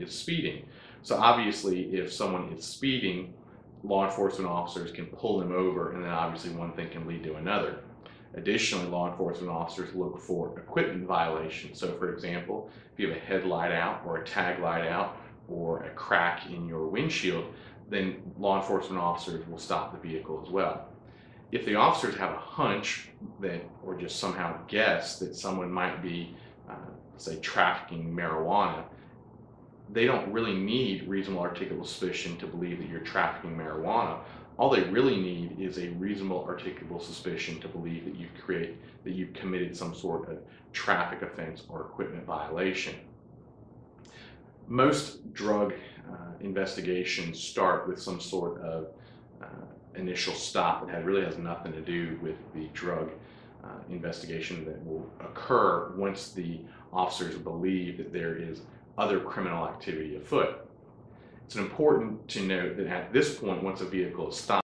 is speeding. So obviously, if someone is speeding, law enforcement officers can pull them over, and then obviously one thing can lead to another. Additionally, law enforcement officers look for equipment violations. So, for example, if you have a headlight out or a tag light out or a crack in your windshield, then law enforcement officers will stop the vehicle as well. If the officers have a hunch that, or just somehow guess that someone might be, uh, say, trafficking marijuana, they don't really need reasonable articulable suspicion to believe that you're trafficking marijuana. All they really need is a reasonable articulable suspicion to believe that you've create that you've committed some sort of traffic offense or equipment violation. Most drug uh, investigations start with some sort of uh, initial stop that really has nothing to do with the drug uh, investigation that will occur once the officers believe that there is other criminal activity afoot. It's important to note that at this point, once a vehicle is stopped,